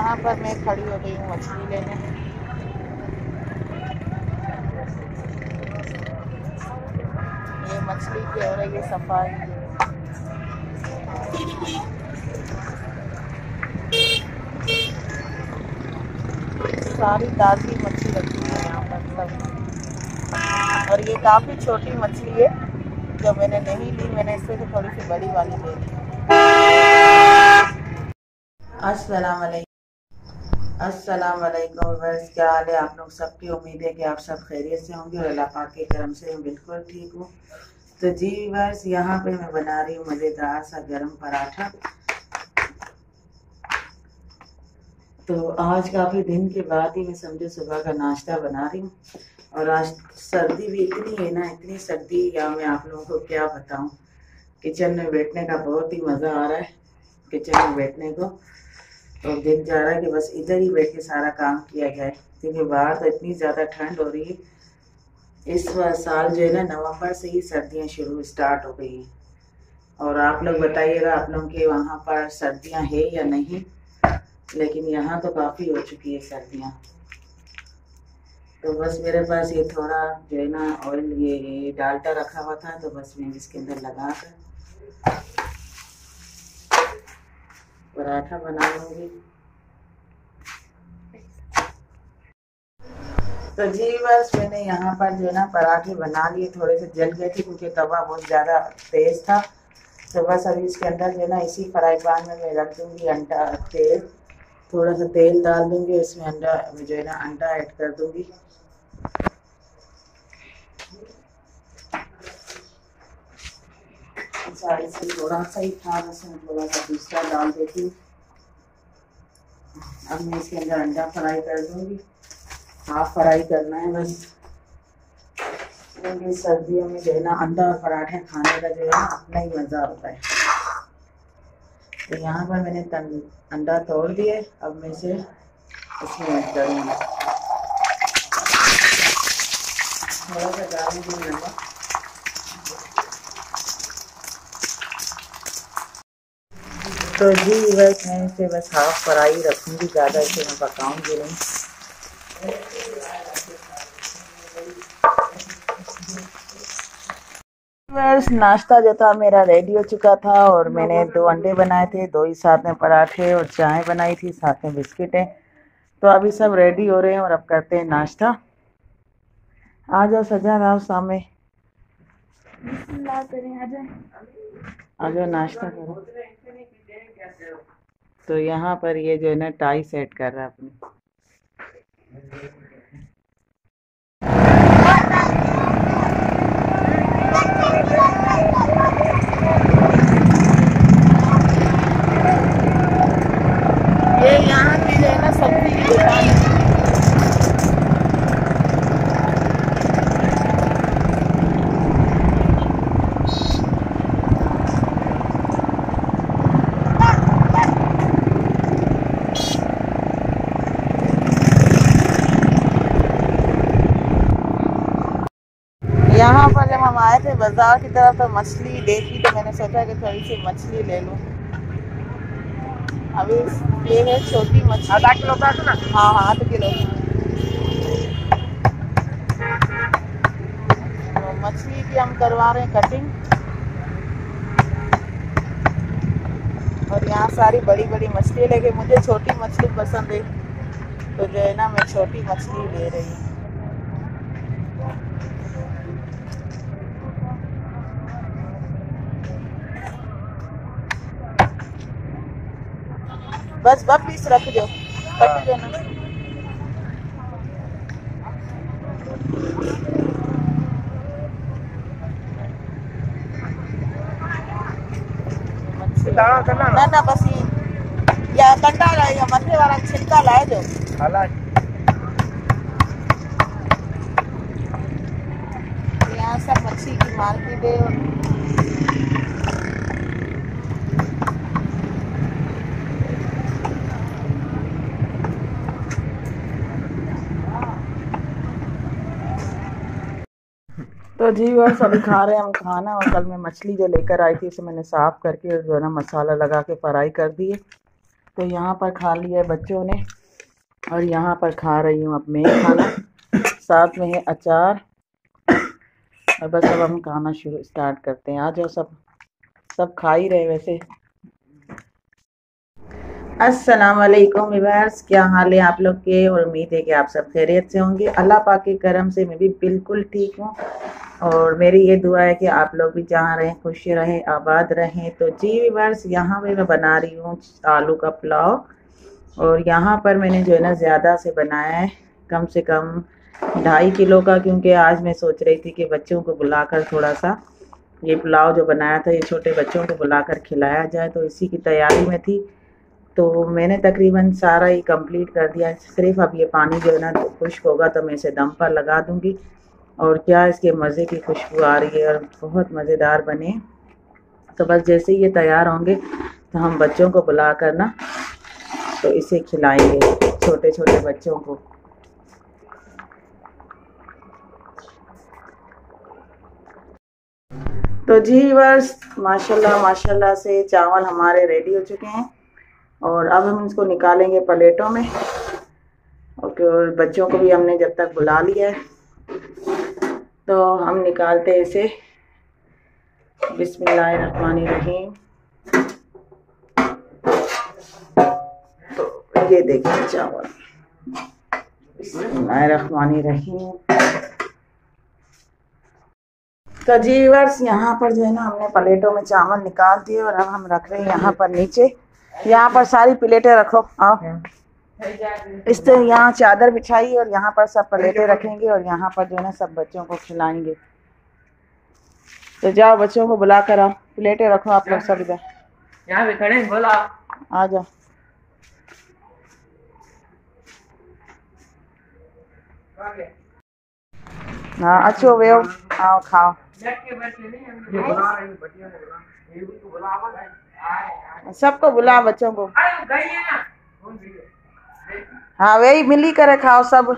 यहाँ पर मैं खड़ी हो गई हूँ, मछली लेने। ये मछली की हो रही है सफ़ाई। सारी ताज़ी मछली रखी है यहाँ पर सब। और ये काफ़ी छोटी मछली है, जो मैंने नहीं ली, मैंने इससे थोड़ी सी बड़ी वाली ले ली। अस्सलाम वालेकुम अस्सलाम वालेकुम वर्स क्या हाल है? आप लोग सबकी उम्मीद है कि आप सब खैरियत से होंगे और अल्लाह पाक के करम से मैं बिल्कुल ठीक हूँ। तो जी वर्स यहाँ पे मैं बना रही हूँ मज़ेदार सा गरम पराठा। तो आज काफ़ी दिन के बाद ही मैं समझो सुबह का नाश्ता बना रही हूँ। और आज सर्दी भी इतनी है ना, इतनी सर्दी, या मैं आप लोगों को क्या बताऊँ? किचन में बैठने का बहुत ही मज़ा आ रहा है, किचन में बैठने को। और दिल जा रहा है कि बस इधर ही बैठ के सारा काम किया जाए क्योंकि बाहर तो इतनी ज़्यादा ठंड हो रही है। इस साल जो है ना, नवंबर से ही सर्दियाँ शुरू स्टार्ट हो गई हैं। और आप लोग बताइएगा, आप लोगों के वहाँ पर सर्दियाँ है या नहीं? लेकिन यहाँ तो काफ़ी हो चुकी है सर्दियाँ। तो बस मेरे पास ये थोड़ा जो है ना ऑयल ये डालटा रखा हुआ था तो बस मैं इसके अंदर लगा कर पराठा बना लूँगी तो जी, बस मैंने यहाँ पर जो है ना पराठे बना लिए, थोड़े से जल गए थे क्योंकि तवा बहुत ज़्यादा तेज़ था। तो बस अभी इसके अंदर जो है ना इसी फ्राई पैन में मैं रख दूँगी अंडा तेल। थोड़ा सा तेल डाल दूँगी इसमें अंडा, जो है ना अंडा ऐड कर दूँगी। साइड से थोड़ा सा ही था, बस मैं थोड़ा सा दूसरा डाल देती अब मैं इसके अंदर अंडा फ्राई कर दूँगी। हाफ़ फ्राई करना है बस। क्योंकि सर्दियों में जो है ना, अंडा और पराठे खाने का जो है ना, अपना ही मज़ा होता है। तो यहाँ पर मैंने अंडा तोड़ दिए। अब मैं इसे इसमें ऐड करूँगी। थोड़ा सा डालूँगी नमक। तो जी बस मैं इसे बस हाफ़ फ्राई रखूँगी ज़्यादा इसे मैं पकाऊँगी नहीं। बस नाश्ता जो था मेरा रेडी हो चुका था और मैंने दो अंडे बनाए थे दो ही साथ में पराठे और चाय बनाई थी साथ में बिस्किट। है तो अभी सब रेडी हो रहे हैं और अब करते हैं नाश्ता। आ जाओ सजा राव सामने। आ जाओ नाश्ता करो। तो यहाँ पर ये जो है ना टाई सेट कर रहा है अपनी ये यहाँ की जो है ना सब्ज़ी की दुकान है यहाँ पर जब हम आए थे बाज़ार की तरफ़ तो मछली देखी तो मैंने सोचा कि थोड़ी सी मछली ले लूँ। अभी ये है छोटी मछली। आधा किलो का ना? हाँ हाँ आध किलो। तो मछली की हम करवा रहे हैं कटिंग और यहाँ सारी बड़ी बड़ी मछली लेके मुझे छोटी मछली पसंद है। तो जो है ना मैं छोटी मछली ले रही हूँ। बस बस पीस रख दो कट जो ना मच्छी दाना करना ना। ना बस ये। या कंडा लाएगा मथे वाला छिलका लाए दो। हालाँकि यहाँ सब मच्छी की मार्केट है तो जी बस अभी खा रहे हैं। हम खाना और कल मैं मछली जो लेकर आई थी, उसे मैंने साफ़ करके और जो है ना मसाला लगा के फ्राई कर दिए। तो यहाँ पर खा लिया है बच्चों ने और यहाँ पर खा रही हूँ अब मैं खाना। साथ में है अचार। और बस अब हम खाना शुरू स्टार्ट करते हैं। आ जाओ सब सब खा ही रहे वैसे। अस्सलाम वालेकुम विवर्स क्या हाल है आप लोग के? और उम्मीद है कि आप सब खैरियत से होंगे। अल्लाह पाक के करम से मैं भी बिल्कुल ठीक हूँ। और मेरी ये दुआ है कि आप लोग भी जहाँ रहें, खुश रहें, आबाद रहें। तो जी विवर्स यहाँ पे मैं बना रही हूँ आलू का पुलाव। और यहाँ पर मैंने जो है ना ज़्यादा से बनाया है, कम से कम ढाई किलो का, क्योंकि आज मैं सोच रही थी कि बच्चों को बुलाकर थोड़ा सा ये पुलाव जो बनाया था, ये छोटे बच्चों को बुलाकर खिलाया जाए। तो इसी की तैयारी में थी। तो मैंने तकरीबन सारा ही कंप्लीट कर दिया। सिर्फ़ अब ये पानी जो है ना खुश्क होगा तो मैं इसे दम पर लगा दूँगी। और क्या इसके मज़े की खुशबू आ रही है और बहुत मज़ेदार बने। तो बस जैसे ही ये तैयार होंगे तो हम बच्चों को बुला कर ना तो इसे खिलाएँगे छोटे छोटे बच्चों को। तो जी बस, माशाल्लाह माशाल्लाह से चावल हमारे रेडी हो चुके हैं। और अब हम इसको निकालेंगे प्लेटों में। और बच्चों को भी हमने जब तक बुला लिया है। तो हम निकालते हैं इसे। बिस्मिल्लाहिर्रहमानिर्रहीम। तो ये देखिए चावल। बिस्मिल्लाहिर्रहमानिर्रहीम। तो जीवर्स यहाँ पर जो है ना हमने प्लेटों में चावल निकाल दिए और अब हम रख रहे हैं यहाँ पर नीचे। यहाँ पर सारी प्लेटें रखो। आओ। इस तरह यहाँ चादर बिछाई और यहाँ पर सब प्लेटें रखेंगे और यहाँ पर जो है ना सब बच्चों को खिलाएँगे। तो जाओ बच्चों को बुला कर आओ प्लेटें रखो आप लोग सब इधर। यहाँ पे खड़े बोला। आ जाओ। हाँ अच्छो वे आओ खाओ। सबको बुला बच्चों को। हाँ वही मिली करे खाओ सब।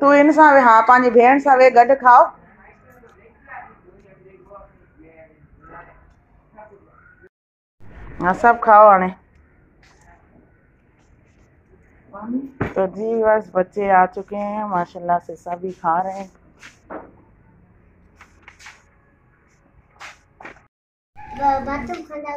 तू इन सां हाँ पंहिंजी भेण सां वे गॾु खाओ। हाँ सब खाओ हाणे। तो जी बस बच्चे आ चुके हैं, माशाल्लाह से सभी खा रहे हैं। बच्चों खाना